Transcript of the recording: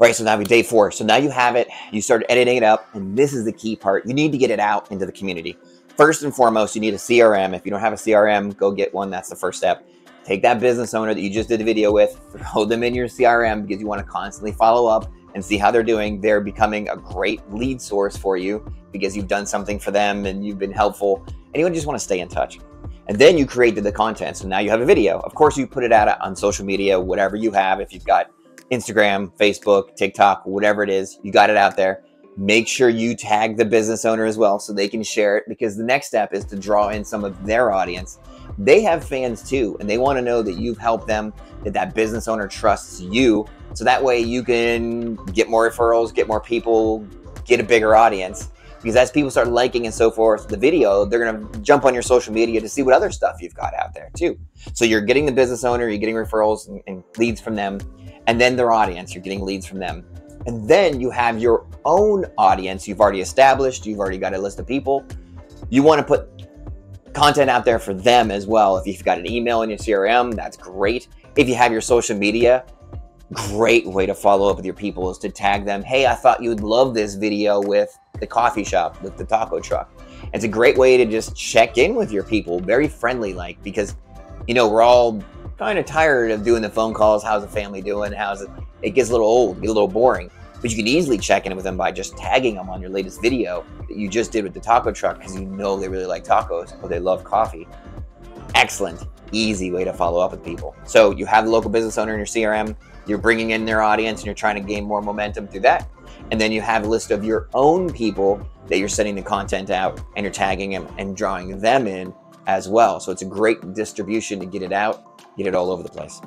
Right, so now we day four. So now you have it, you start editing it up, and this is the key part. You need to get it out into the community. First and foremost, you need a CRM. If you don't have a CRM, go get one. That's the first step. Take that business owner that you just did the video with, throw them in your CRM because you want to constantly follow up and see how they're doing. They're becoming a great lead source for you because you've done something for them and you've been helpful, and you just want to stay in touch. And then you created the content. So now you have a video. Of course, you put it out on social media, whatever you have. If you've got Instagram, Facebook, TikTok, whatever it is, you got it out there. Make sure you tag the business owner as well so they can share it because the next step is to draw in some of their audience. They have fans too, and they want to know that you've helped them, that that business owner trusts you. So that way you can get more referrals, get more people, get a bigger audience. Because as people start liking and so forth the video, they're going to jump on your social media to see what other stuff you've got out there too. So you're getting the business owner, you're getting referrals and, and leads from them and then their audience. You're getting leads from them. And then you have your own audience you've already established, you've already got a list of people. You want to put content out there for them as well. If you've got an email in your CRM, that's great. If you have your social media, great way to follow up with your people is to tag them. Hey, I thought you'd love this video with the coffee shop, with the taco truck. It's a great way to just check in with your people, very friendly like, because, you know, we're all kind of tired of doing the phone calls. How's the family doing? How's it? It gets a little old, get a little boring. But you can easily check in with them by just tagging them on your latest video that you just did with the taco truck because you know they really like tacos or they love coffee. Excellent, easy way to follow up with people. So you have the local business owner in your CRM, you're bringing in their audience and you're trying to gain more momentum through that. And then you have a list of your own people that you're sending the content out and you're tagging them and drawing them in as well. So it's a great distribution to get it out get it all over the place.